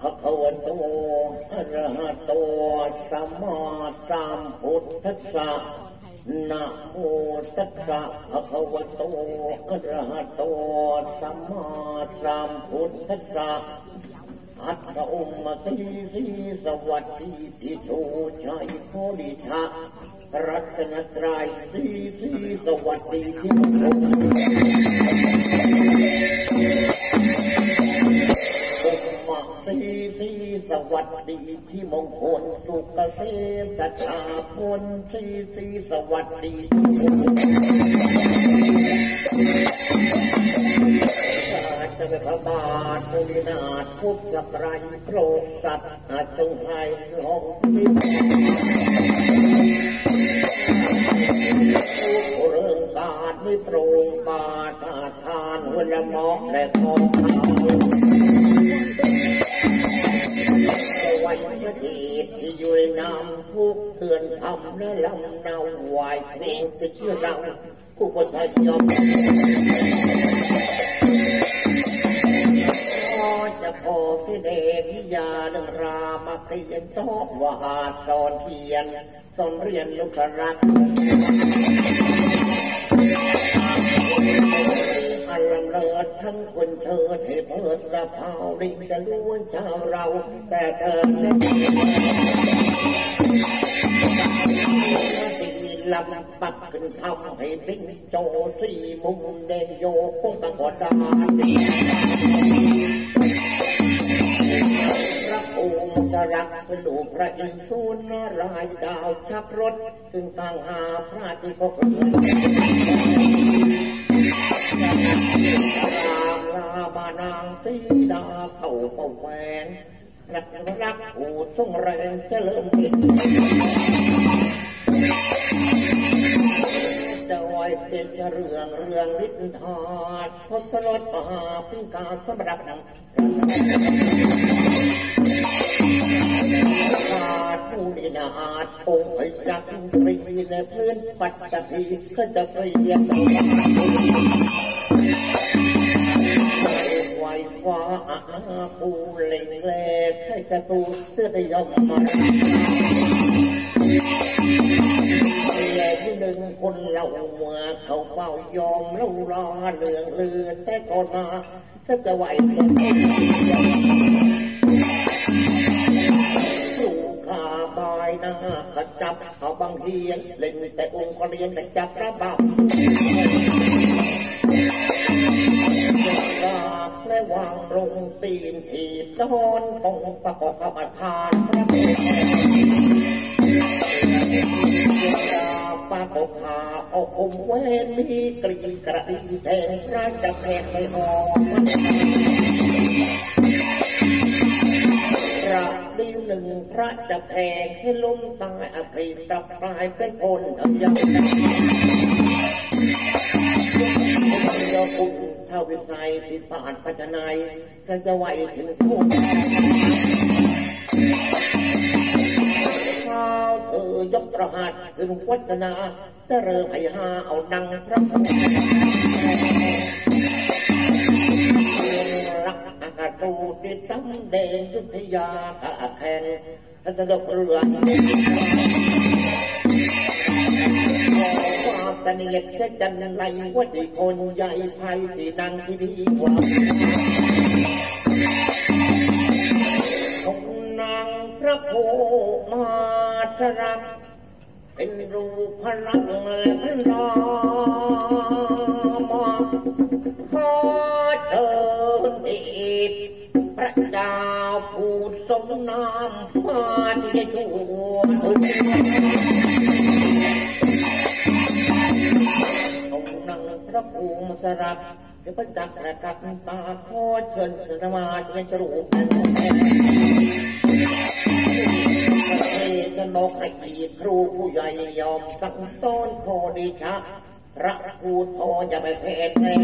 ภะควะโตอะระหะโตสัมมาสัมพุทธัสสะนะโมตัสสะภะคะวะโตอะระหะโตสัมมาสัมพุทธัสสะอัตตะองค์สีสีสวัสดีที่โชชัยโพธิชารัตนตรัยสีสีสวัสดีที่มง คลองค์มาสีสีสวัสดีที่มงคลสุขเกษมสัจาพลสีสีสวัสดีจะพระบาทมุนินาถพุทธไตรโปรดสัตว์อาจงให้ลงมิผู้เรื่องการไม่ตรงบาตาทานหัวละมอกและทองคำ วันพระดีที่อยู่ในน้ำทุกเตือนทำและลำเนาไหวครูจะเชื่อเราผู้คนไทยยอมจะพอพิเดวิยาเรื่องรามเขียนชอบว่าดสอนเขียนสอนเรียนลูกรัก อันลำเลิศทั้งคนเธอเทเพิดกระเพราดิงจะล้วนชาวเรา แต่เธอเล่นลำปักขึ้นทำให้พิงโจสี่มุมเดงโยคงตะกอดาพระองค์จะรักเป็นลูกพระอินทร์นารายดาวชักรถ ซึ่งต่างหาพระที่พบเกิด สีดาเข้าเป่าแหวนรักรักอูดทรงแรงจเจริญกินจะไว้เป็นเรื่องเรื่องฤทธิ์ทอดทศรถมหาพิงกาสำหรับนางขาดผู้นินาดองค์ไอ้จักรีในพื้นปัตตพีก็จะเปลี่ยน ไหวฟ้าปูเล็งแหลกให้กระตูเสื้อได้ยอมมาแย่ที่หนึ่งคนเราเมื่อเขาเฝ้ายอมเรารอเลืองเลือนแต่ก่อนมาถ้าจะไหวเพื่อนลูกขาบายหน้าขจับเอาบางเฮียนเล่นแต่องค์เรียนแต่จับระบำ กราบและวางลงตีนทีซ้อนตรงประกอบกับอาทานพระพุทธปากกขาเอาคมเวนมีกรีกระดีแทงราชแพทย์ไม่ออกพระดีหนึ่งพระจะแผ่ให้ล้มตายอภัยตับตายเป็นคนทั้งยังยวคุณ เท่าวิสัยที่ผ่านปัจนัยกันจะไหวถึงผู้ข้าวเธอยกประหัตถึงวัฒนาจะเริ่มไอหาเอาดังพระรักอากาศตูดิตั้งแดงยุทธยากะแข่งถ้าจะดกเรือ ตะเนียดแค่จันไรว่าที่คนใหญ่ไทยที่นั่งที่ดีกว่าองนางพระโพมาทรักเป็นรูปพลังและพลามขอเชิญเอกพระเจ้าผู้ทรงนามมาที่ทั่ว พระภูมิสรักเดี๋ยวพระจักรกับตาโคตเชิญสนมาเป็นสรุปเป็นกนกไอีครูผู้ใหญ่ยอมสั่งสอนพอดีชะรักกูโออย่าไปแพ้แม่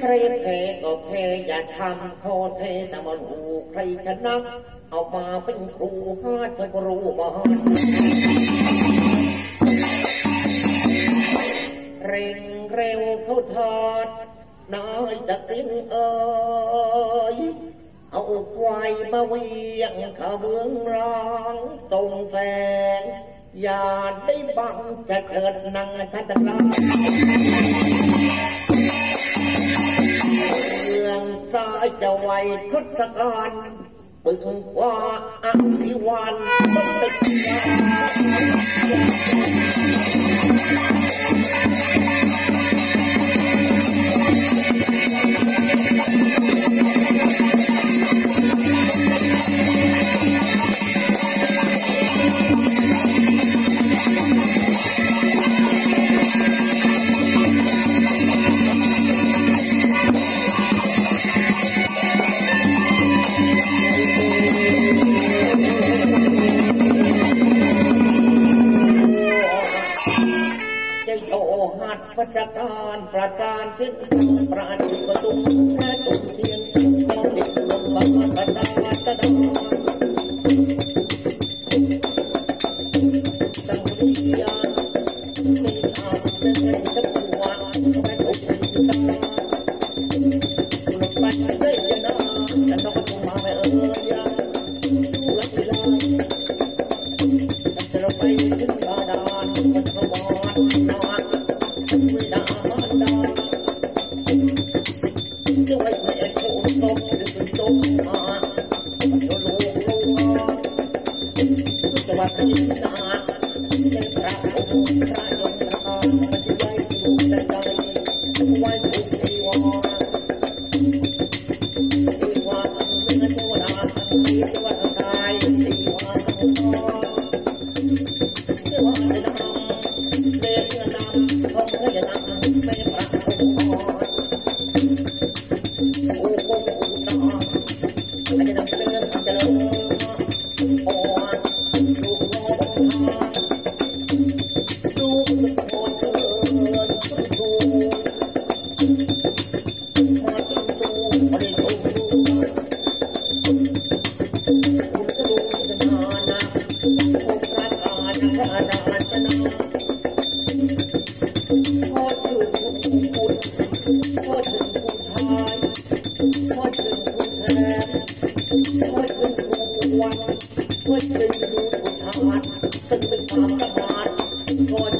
ใครเพก็เพอย่าทำโทษเพนมันหูใครชนะเอามาเป็นครูห้าเธอรู้มา เร่งเร็วเขาทอด น้อยตะกินเอ้ยเอาควายมาเวียงขาเบื้องร้องตรงแฟงอย่าได้บังจะเกิดนังทัตราเมืองสาจะไวทศกัณฐ์ปึงว่าอัิวันต้องเป็น Música ขึ้นปราณีปะตูแค่ตุ่มเทียนมันติดลมบังบันดาตะดังสังวิญญาไม่อาจเป็นไงสักันแม่ตุ่มตาลงไปได้จะนาจะต้องลงมาไม่เอ่ยยาลักลายจะลงไป Lord,